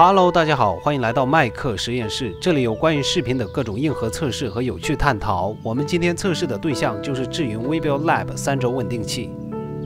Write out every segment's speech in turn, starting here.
Hello，大家好，欢迎来到麦克实验室，这里有关于视频的各种硬核测试和有趣探讨。我们今天测试的对象就是智云 VBLAB 三轴稳定器。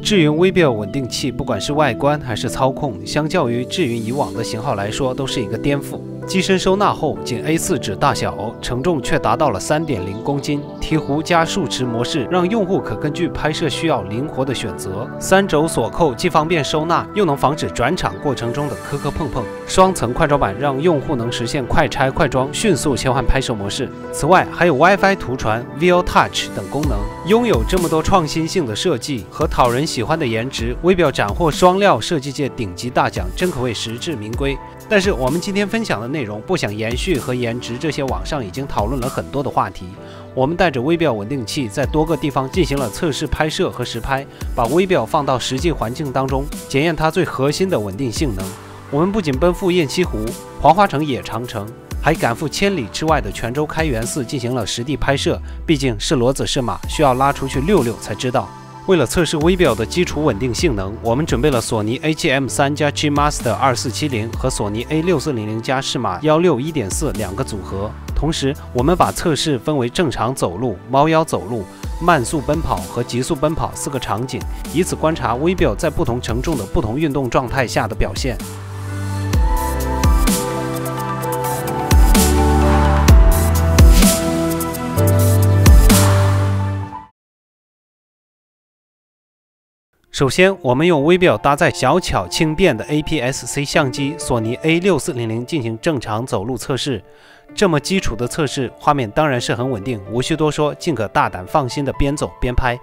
智云 vbl 稳定器，不管是外观还是操控，相较于智云以往的型号来说，都是一个颠覆。机身收纳后仅 A4 纸大小，承重却达到了3.0公斤。提壶加竖持模式，让用户可根据拍摄需要灵活的选择。三轴锁扣既方便收纳，又能防止转场过程中的磕磕碰碰。双层快装板让用户能实现快拆快装，迅速切换拍摄模式。此外，还有 WiFi 图传、Vio Touch 等功能。拥有这么多创新性的设计和讨人喜欢的颜值，微表斩获双料设计界顶级大奖，真可谓实至名归。但是我们今天分享的内容不想延续和颜值这些网上已经讨论了很多的话题。我们带着微表稳定器在多个地方进行了测试拍摄和实拍，把微表放到实际环境当中，检验它最核心的稳定性能。我们不仅奔赴雁栖湖、黄花城野长城，还赶赴千里之外的泉州开元寺进行了实地拍摄。毕竟是骡子是马，需要拉出去遛遛才知道。为了测试微表的基础稳定性能，我们准备了索尼 A7M3 加 G Master 2470和索尼 A6400 加适马16 1.4两个组合。同时，我们把测试分为正常走路、猫腰走路、慢速奔跑和急速奔跑四个场景，以此观察微表在不同承重的不同运动状态下的表现。首先，我们用微表搭载小巧轻便的 APS-C 相机索尼 A6400 进行正常走路测试。这么基础的测试，画面当然是很稳定，无需多说，尽可大胆放心的边走边拍。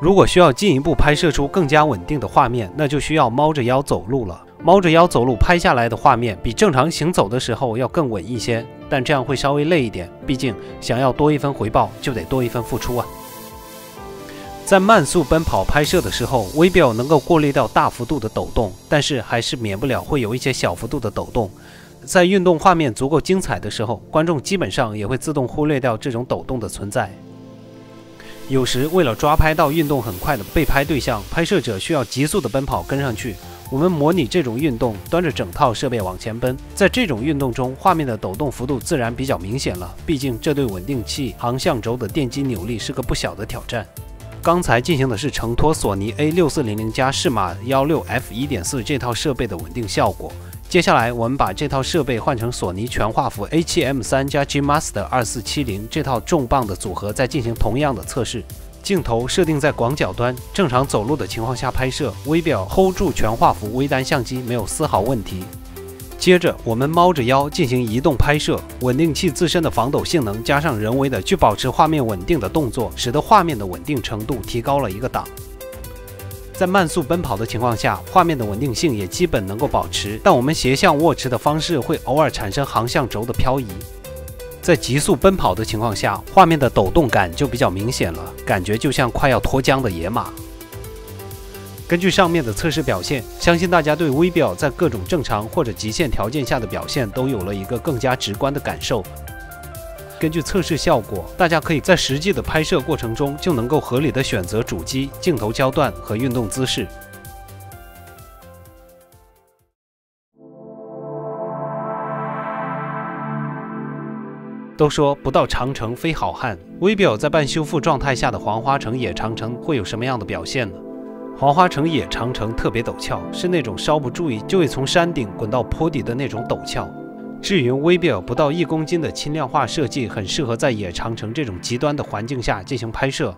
如果需要进一步拍摄出更加稳定的画面，那就需要猫着腰走路了。猫着腰走路拍下来的画面，比正常行走的时候要更稳一些，但这样会稍微累一点，毕竟想要多一分回报，就得多一分付出啊。在慢速奔跑拍摄的时候，微表能够过滤掉大幅度的抖动，但是还是免不了会有一些小幅度的抖动。在运动画面足够精彩的时候，观众基本上也会自动忽略掉这种抖动的存在。有时为了抓拍到运动很快的被拍对象，拍摄者需要急速的奔跑跟上去。我们模拟这种运动，端着整套设备往前奔。在这种运动中，画面的抖动幅度自然比较明显了，毕竟这对稳定器航向轴的电机扭力是个不小的挑战。刚才进行的是承托索尼 A6400 加适马 16F1.4 这套设备的稳定效果。接下来，我们把这套设备换成索尼全画幅 A7M3 加 G Master 2470这套重磅的组合，再进行同样的测试。镜头设定在广角端，正常走路的情况下拍摄，微表 hold 住全画幅微单相机没有丝毫问题。接着，我们猫着腰进行移动拍摄，稳定器自身的防抖性能加上人为的去保持画面稳定的动作，使得画面的稳定程度提高了一个档。在慢速奔跑的情况下，画面的稳定性也基本能够保持，但我们斜向握持的方式会偶尔产生航向轴的漂移。在急速奔跑的情况下，画面的抖动感就比较明显了，感觉就像快要脱缰的野马。根据上面的测试表现，相信大家对微表在各种正常或者极限条件下的表现都有了一个更加直观的感受。根据测试效果，大家可以在实际的拍摄过程中就能够合理的选择主机、镜头焦段和运动姿势。都说不到长城非好汉，微表在半修复状态下的黄花城野长城会有什么样的表现呢？黄花城野长城特别陡峭，是那种稍不注意就会从山顶滚到坡底的那种陡峭。智云微表不到一公斤的轻量化设计，很适合在野长城这种极端的环境下进行拍摄。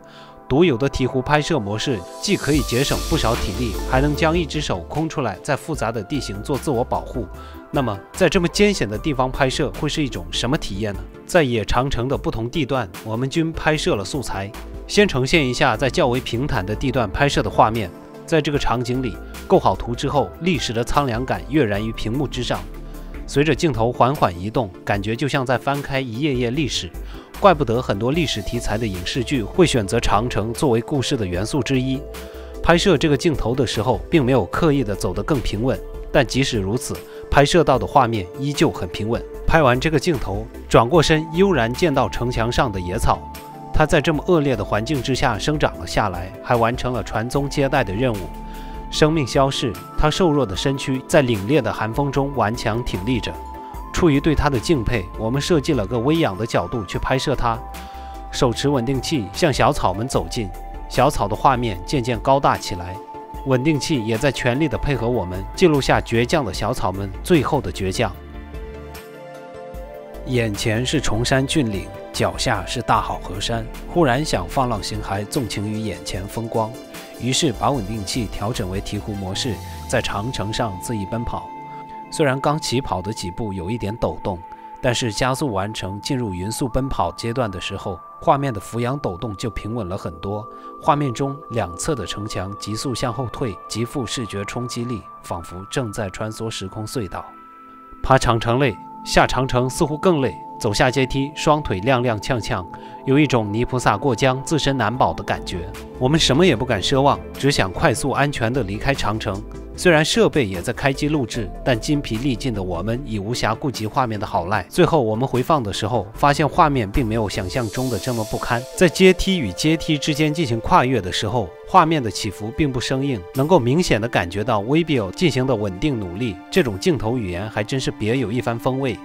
独有的提壶拍摄模式，既可以节省不少体力，还能将一只手空出来，在复杂的地形做自我保护。那么，在这么艰险的地方拍摄，会是一种什么体验呢？在野长城的不同地段，我们均拍摄了素材。先呈现一下在较为平坦的地段拍摄的画面，在这个场景里构好图之后，历史的苍凉感跃然于屏幕之上。随着镜头缓缓移动，感觉就像在翻开一页页历史。怪不得很多历史题材的影视剧会选择长城作为故事的元素之一。拍摄这个镜头的时候，并没有刻意的走得更平稳，但即使如此，拍摄到的画面依旧很平稳。拍完这个镜头，转过身，悠然见到城墙上的野草。它在这么恶劣的环境之下生长了下来，还完成了传宗接代的任务。生命消逝，他瘦弱的身躯在凛冽的寒风中顽强挺立着。出于对他的敬佩，我们设计了个微仰的角度去拍摄他，手持稳定器向小草们走近，小草的画面渐渐高大起来，稳定器也在全力的配合我们，记录下倔强的小草们最后的倔强。眼前是崇山峻岭，脚下是大好河山，忽然想放浪形骸，纵情于眼前风光，于是把稳定器调整为提壶模式，在长城上恣意奔跑。虽然刚起跑的几步有一点抖动，但是加速完成进入匀速奔跑阶段的时候，画面的俯仰抖动就平稳了很多。画面中两侧的城墙急速向后退，极富视觉冲击力，仿佛正在穿梭时空隧道。爬长城累，下长城似乎更累。走下阶梯，双腿踉踉跄跄，有一种泥菩萨过江自身难保的感觉。我们什么也不敢奢望，只想快速安全地离开长城。虽然设备也在开机录制，但筋疲力尽的我们已无暇顾及画面的好赖。最后我们回放的时候，发现画面并没有想象中的这么不堪。在阶梯与阶梯之间进行跨越的时候，画面的起伏并不生硬，能够明显的感觉到 Vibio 进行的稳定努力。这种镜头语言还真是别有一番风味。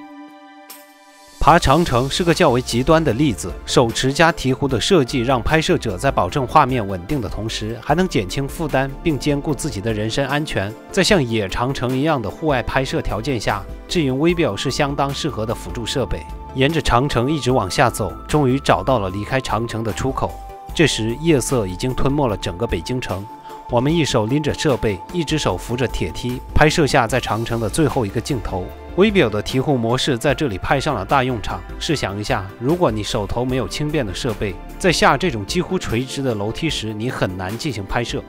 爬长城是个较为极端的例子，手持加提壶的设计让拍摄者在保证画面稳定的同时，还能减轻负担，并兼顾自己的人身安全。在像野长城一样的户外拍摄条件下，智云微表是相当适合的辅助设备。沿着长城一直往下走，终于找到了离开长城的出口。这时夜色已经吞没了整个北京城。我们一手拎着设备，一只手扶着铁梯，拍摄下在长城的最后一个镜头。微表的提壶模式在这里派上了大用场。试想一下，如果你手头没有轻便的设备，在下这种几乎垂直的楼梯时，你很难进行拍摄。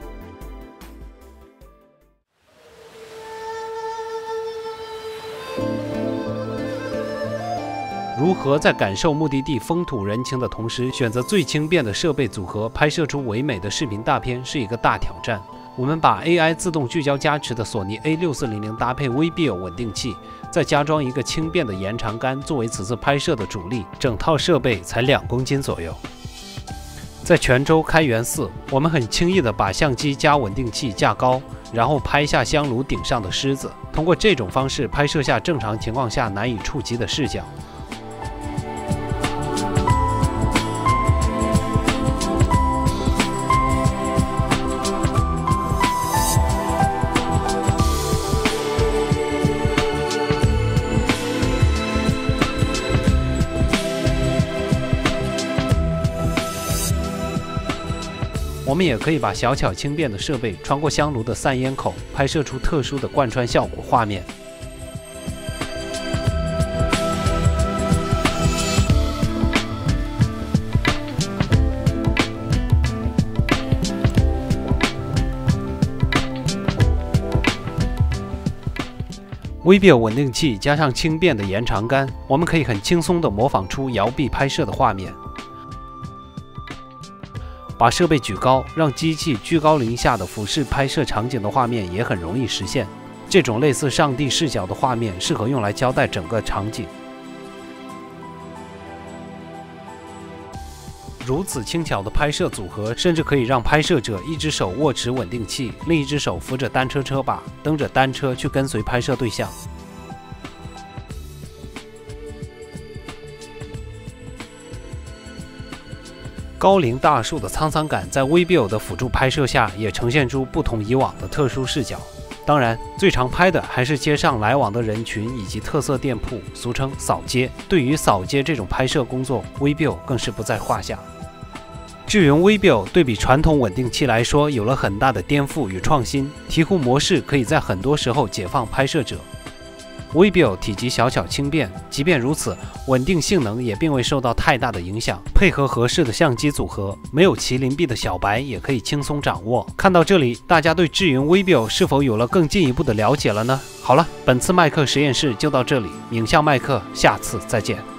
如何在感受目的地风土人情的同时，选择最轻便的设备组合，拍摄出唯美的视频大片，是一个大挑战。我们把 AI 自动聚焦加持的索尼 A6400 搭配 VBIO 稳定器，再加装一个轻便的延长杆作为此次拍摄的主力，整套设备才两公斤左右。在泉州开元寺，我们很轻易地把相机加稳定器架高，然后拍下香炉顶上的狮子，通过这种方式拍摄下正常情况下难以触及的视角。我们也可以把小巧轻便的设备穿过香炉的散烟口，拍摄出特殊的贯穿效果画面。微表稳定器加上轻便的延长杆，我们可以很轻松地模仿出摇臂拍摄的画面。把设备举高，让机器居高临下的俯视拍摄场景的画面也很容易实现。这种类似上帝视角的画面，适合用来交代整个场景。如此轻巧的拍摄组合，甚至可以让拍摄者一只手握持稳定器，另一只手扶着单车车把，蹬着单车去跟随拍摄对象。高龄大树的沧桑感，在 VBIO 的辅助拍摄下，也呈现出不同以往的特殊视角。当然，最常拍的还是街上来往的人群以及特色店铺，俗称扫街。对于扫街这种拍摄工作，VBIO 更是不在话下。智云 VBIO 对比传统稳定器来说，有了很大的颠覆与创新。提壶模式可以在很多时候解放拍摄者。Vivio 体积小巧轻便，即便如此，稳定性能也并未受到太大的影响。配合合适的相机组合，没有麒麟臂的小白也可以轻松掌握。看到这里，大家对智云 VIO 是否有了更进一步的了解了呢？好了，本次麦克实验室就到这里，影像麦克，下次再见。